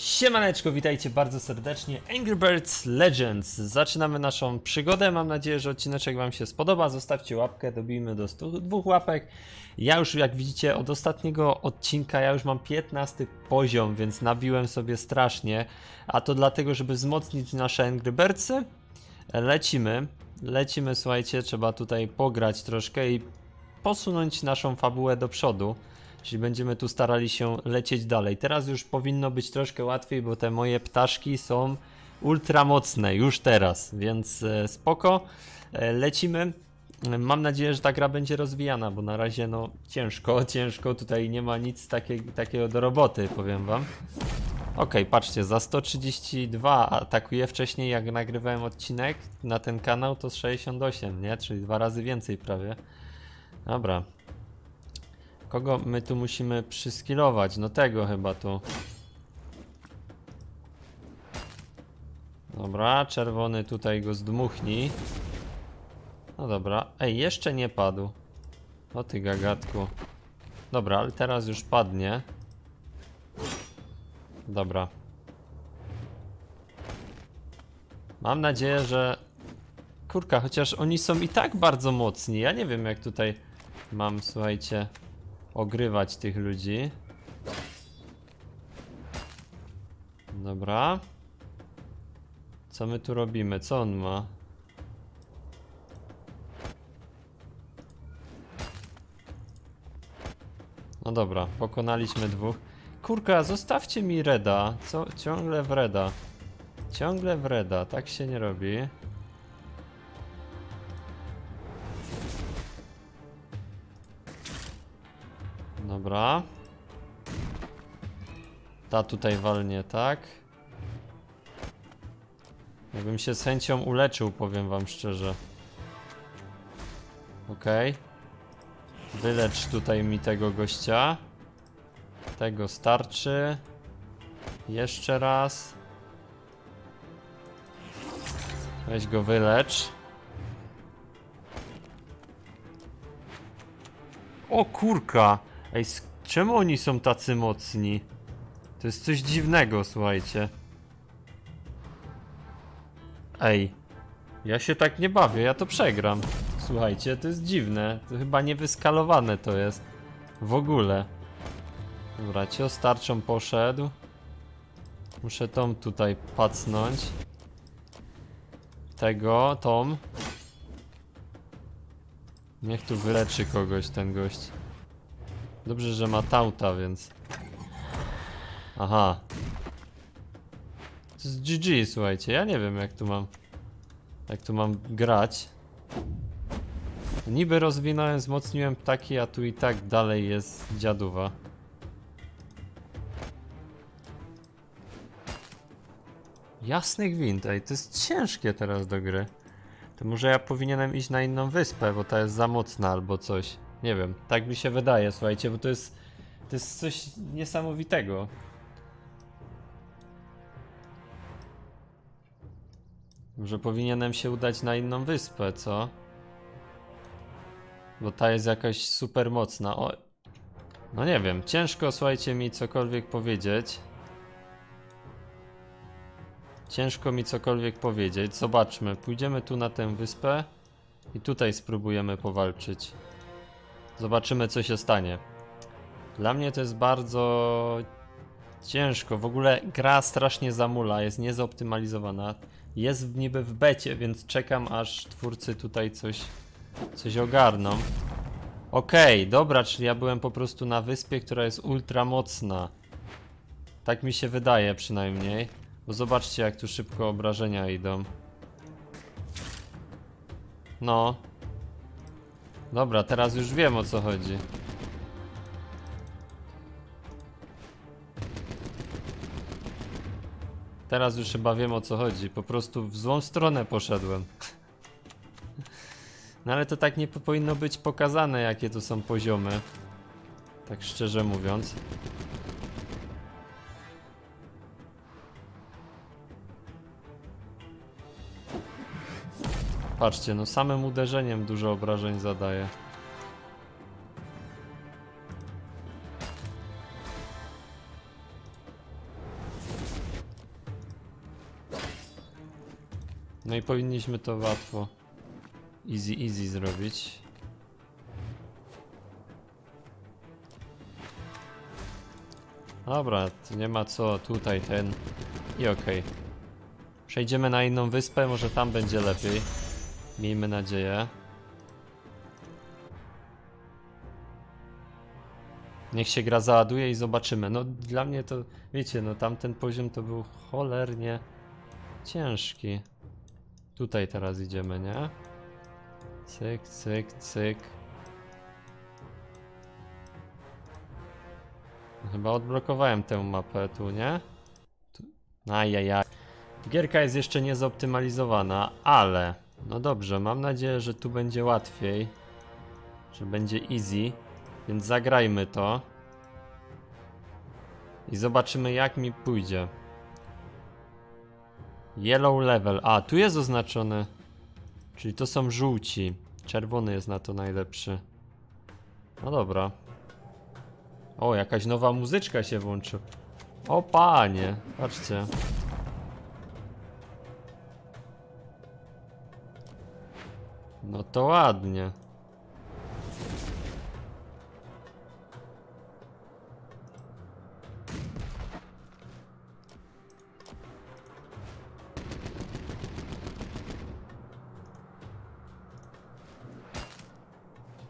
Siemaneczko, witajcie bardzo serdecznie. Angry Birds Legends. Zaczynamy naszą przygodę. Mam nadzieję, że odcineczek Wam się spodoba. Zostawcie łapkę, dobijmy do 102 łapek. Ja już, jak widzicie, od ostatniego odcinka ja już mam 15 poziom, więc nabiłem sobie strasznie. A to dlatego, żeby wzmocnić nasze Angry Birdsy. Lecimy. Lecimy, słuchajcie, trzeba tutaj pograć troszkę i posunąć naszą fabułę do przodu. Czyli będziemy tu starali się lecieć dalej. Teraz już powinno być troszkę łatwiej, bo te moje ptaszki są ultra mocne już teraz, więc e, spoko. E, lecimy. Mam nadzieję, że ta gra będzie rozwijana, bo na razie no ciężko, ciężko. Tutaj nie ma nic takie, takiego do roboty, powiem wam. Ok, patrzcie, za 132 atakuje wcześniej jak nagrywałem odcinek na ten kanał to z 68, nie? Czyli dwa razy więcej prawie. Dobra, Kogo my tu musimy przyskilować? No tego chyba tu. Dobra, czerwony tutaj go zdmuchni. No dobra. Ej, jeszcze nie padł. O ty gagatku. Dobra, ale teraz już padnie. Dobra. Mam nadzieję, że... Kurka, chociaż oni są i tak bardzo mocni. Ja nie wiem jak tutaj mam, słuchajcie ogrywać tych ludzi. Dobra. Co my tu robimy? Co on ma? No dobra, pokonaliśmy dwóch. Kurka, zostawcie mi Reda. Co? Ciągle w Reda. Ciągle w Reda. Tak się nie robi. Dobra. Ta tutaj walnie, tak? Jakbym się z chęcią uleczył, powiem wam szczerze. Okej. Okay. Wylecz tutaj mi tego gościa. Tego starczy. Jeszcze raz. Weź go wylecz. O kurka! Ej, czemu oni są tacy mocni? To jest coś dziwnego, słuchajcie. Ej, ja się tak nie bawię, ja to przegram. Słuchajcie, to jest dziwne. To chyba niewyskalowane to jest. W ogóle. Dobra, cios tarczą poszedł. Muszę Tom tutaj pacnąć. Tego, Tom. Niech tu wyleczy kogoś ten gość. Dobrze, że ma tauta, więc... Aha. To jest GG, słuchajcie. Ja nie wiem, jak tu mam... Jak tu mam grać. Niby rozwinąłem, wzmocniłem ptaki, a tu i tak dalej jest dziaduwa. Jasny gwint, ej, to jest ciężkie teraz do gry. To może ja powinienem iść na inną wyspę, bo ta jest za mocna albo coś. Nie wiem, tak mi się wydaje, słuchajcie, bo to jest, to jest coś niesamowitego. Może powinienem się udać na inną wyspę, co? Bo ta jest jakaś super mocna. O... No nie wiem, ciężko, słuchajcie, mi cokolwiek powiedzieć. Ciężko mi cokolwiek powiedzieć. Zobaczmy, pójdziemy tu na tę wyspę i tutaj spróbujemy powalczyć. Zobaczymy co się stanie. Dla mnie to jest bardzo ciężko. W ogóle gra strasznie zamula, jest niezoptymalizowana. Jest niby w becie, więc czekam aż twórcy tutaj coś, coś ogarną. Okej, okay, dobra, czyli ja byłem po prostu na wyspie, która jest ultra mocna. Tak mi się wydaje przynajmniej. Bo zobaczcie jak tu szybko obrażenia idą. No, Dobra, teraz już wiem o co chodzi. Teraz już chyba wiem o co chodzi. Po prostu w złą stronę poszedłem. No ale to tak nie powinno być pokazane, jakie to są poziomy. Tak szczerze mówiąc. Patrzcie, no samym uderzeniem dużo obrażeń zadaje. No i powinniśmy to łatwo easy easy zrobić. Dobra, nie ma co tutaj ten i okej. Okay. Przejdziemy na inną wyspę, może tam będzie lepiej. Miejmy nadzieję. Niech się gra załaduje i zobaczymy. No dla mnie to, wiecie, no tamten poziom to był cholernie ciężki. Tutaj teraz idziemy, nie? Cyk, cyk, cyk. Chyba odblokowałem tę mapę tu, nie? Tu... Ajajaj. Gierka jest jeszcze nie zoptymalizowana, ale... No dobrze, mam nadzieję, że tu będzie łatwiej. Że będzie easy. Więc zagrajmy to. I zobaczymy jak mi pójdzie. Yellow level. A, tu jest oznaczony. Czyli to są żółci. Czerwony jest na to najlepszy. No dobra. O, jakaś nowa muzyczka się włączy. O panie, patrzcie. No to ładnie.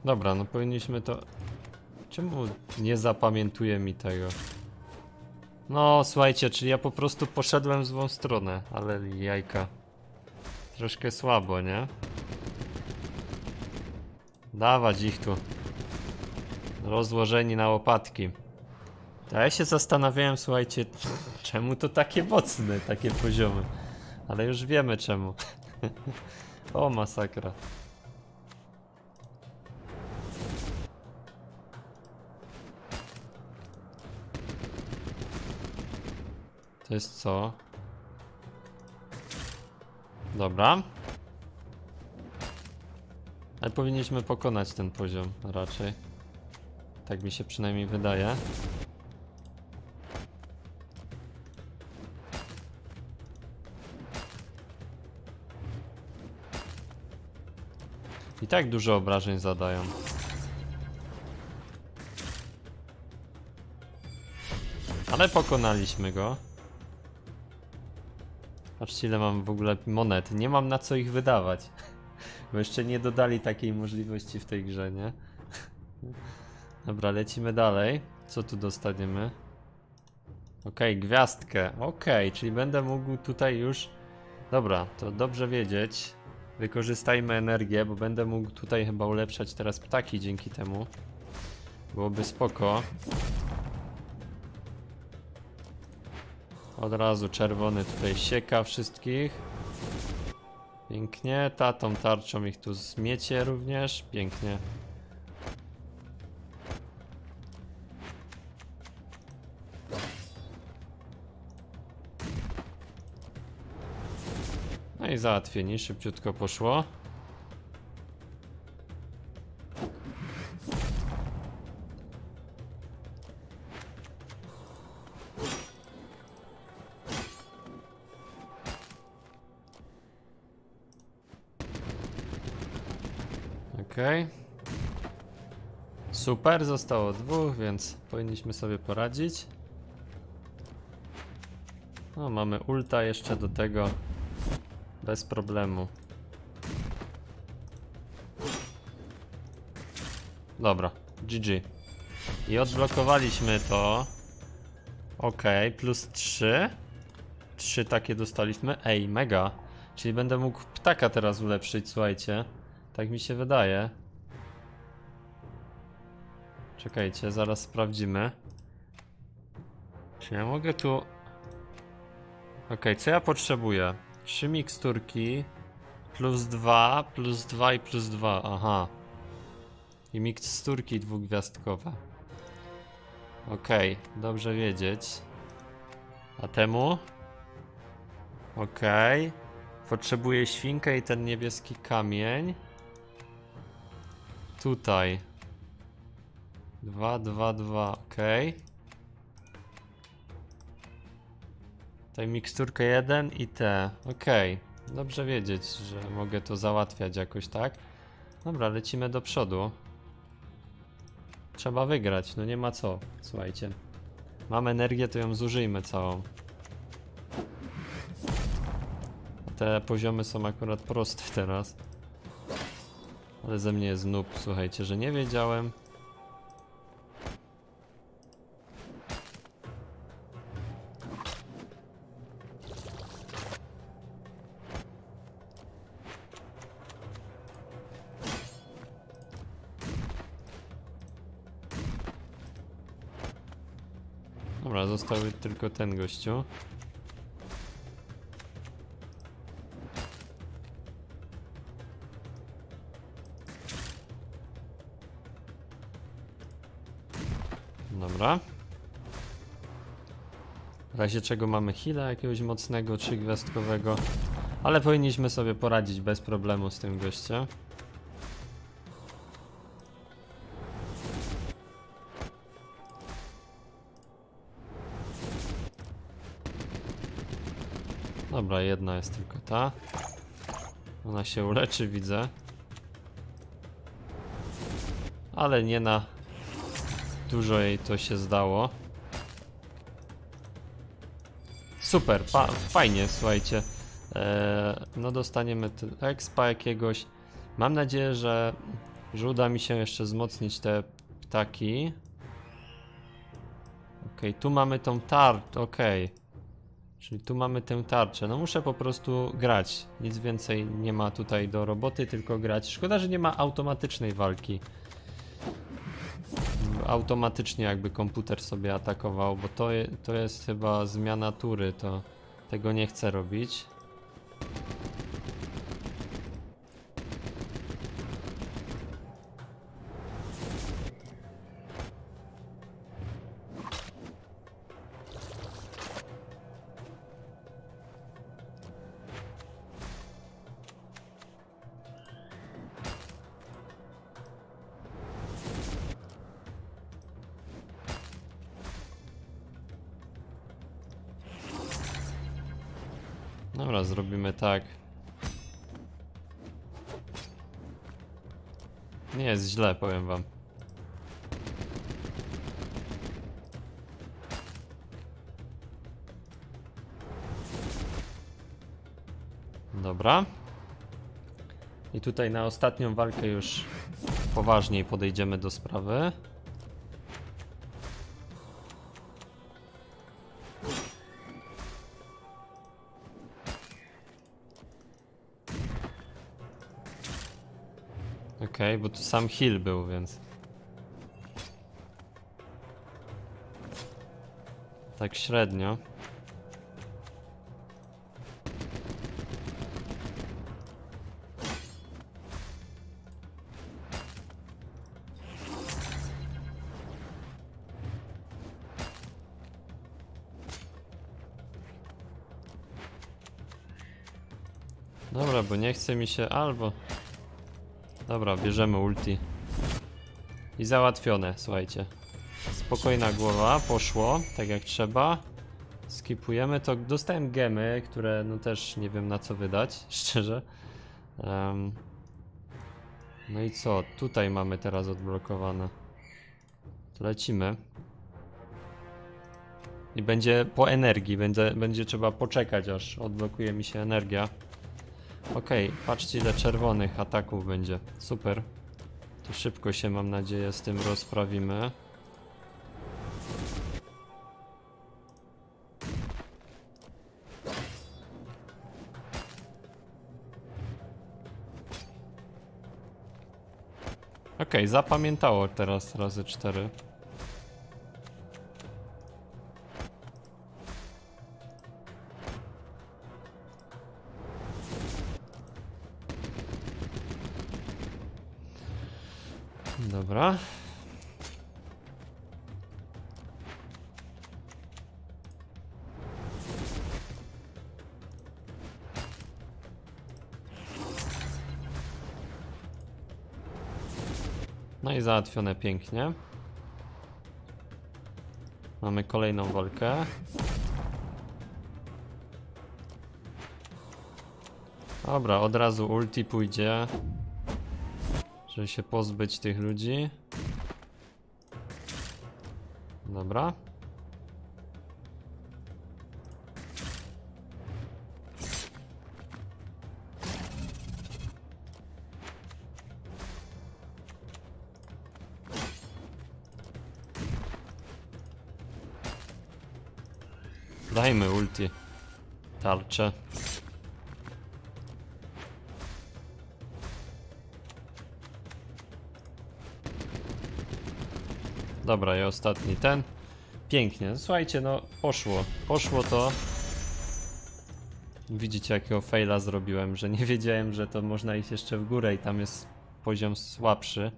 Dobra, no powinniśmy to... Czemu nie zapamiętuje mi tego? No, słuchajcie, czyli ja po prostu poszedłem w złą stronę, ale jajka. Troszkę słabo, nie? Dawać ich tu. Rozłożeni na łopatki. A ja się zastanawiałem, słuchajcie, czemu to takie mocne, takie poziomy. Ale już wiemy czemu. o, masakra. To jest co? Dobra. Ale powinniśmy pokonać ten poziom raczej. Tak mi się przynajmniej wydaje. I tak dużo obrażeń zadają. Ale pokonaliśmy go. Patrzcie ile mam w ogóle monet. Nie mam na co ich wydawać. Bo jeszcze nie dodali takiej możliwości w tej grze, nie? Dobra, lecimy dalej. Co tu dostaniemy? Okej, gwiazdkę. Okej, czyli będę mógł tutaj już... Dobra, to dobrze wiedzieć. Wykorzystajmy energię, bo będę mógł tutaj chyba ulepszać teraz ptaki dzięki temu. Byłoby spoko. Od razu czerwony tutaj sieka wszystkich. Pięknie, tatą tarczą ich tu zmiecie również. Pięknie. No i załatwienie, szybciutko poszło. Okej. Super, zostało dwóch, więc powinniśmy sobie poradzić. No, mamy ulta jeszcze do tego. Bez problemu. Dobra, GG. I odblokowaliśmy to. Ok, plus 3. 3 takie dostaliśmy. Ej, mega. Czyli będę mógł ptaka teraz ulepszyć, słuchajcie. Tak mi się wydaje. Czekajcie, zaraz sprawdzimy. Czy ja mogę tu... Ok, co ja potrzebuję? Trzy miksturki. Plus dwa, plus dwa i plus dwa. Aha. I miksturki dwugwiazdkowe. Ok, dobrze wiedzieć. A temu? Ok. Potrzebuję świnkę i ten niebieski kamień. Tutaj. 2, 2, 2, ok. Tutaj miksturkę 1 i te, ok. Dobrze wiedzieć, że mogę to załatwiać jakoś tak. Dobra, lecimy do przodu. Trzeba wygrać, no nie ma co, słuchajcie. Mam energię, to ją zużyjmy całą. Te poziomy są akurat proste teraz. Ale ze mnie jest noob, słuchajcie, że nie wiedziałem. Dobra, zostały tylko ten gościu. Razie czego mamy heala jakiegoś mocnego, trzygwiazdkowego. Ale powinniśmy sobie poradzić bez problemu z tym gościem. Dobra, jedna jest tylko ta. Ona się uleczy, widzę. Ale nie na dużo jej to się zdało. Super, fa fajnie, słuchajcie. Eee, no dostaniemy expa jakiegoś. Mam nadzieję, że, że uda mi się jeszcze wzmocnić te ptaki. Okej, tu mamy tą tarczę, okej. Czyli tu mamy tę tarczę. No muszę po prostu grać. Nic więcej nie ma tutaj do roboty, tylko grać. Szkoda, że nie ma automatycznej walki. Automatycznie jakby komputer sobie atakował, bo to, to jest chyba zmiana tury, to tego nie chcę robić. Dobra, zrobimy tak. Nie jest źle, powiem wam. Dobra. I tutaj na ostatnią walkę już poważniej podejdziemy do sprawy. Okej, bo tu sam Hill był, więc. Tak średnio. Dobra, bo nie chce mi się albo. Dobra, bierzemy ulti. I załatwione, słuchajcie. Spokojna głowa, poszło, tak jak trzeba. Skipujemy to. Dostałem gemy, które no też nie wiem na co wydać, szczerze. Em, no i co? Tutaj mamy teraz odblokowane. Lecimy. I będzie po energii, będzie, będzie trzeba poczekać aż odblokuje mi się energia. Okej, okay, patrzcie ile czerwonych ataków będzie. Super. Tu szybko się mam nadzieję z tym rozprawimy. Okej, okay, zapamiętało teraz razy cztery. No i załatwione pięknie. Mamy kolejną walkę. Dobra, od razu ulti pójdzie. Żeby się pozbyć tych ludzi. Dobra. Tarczę. Dobra, i ostatni ten. Pięknie. Słuchajcie, no poszło. Poszło to. Widzicie jakiego faila zrobiłem, że nie wiedziałem, że to można iść jeszcze w górę i tam jest poziom słabszy.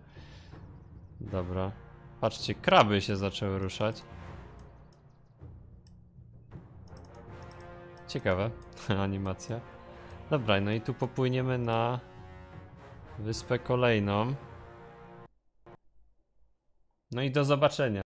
Dobra. Patrzcie, kraby się zaczęły ruszać. Ciekawe animacja. Dobra, no i tu popłyniemy na wyspę kolejną. No i do zobaczenia.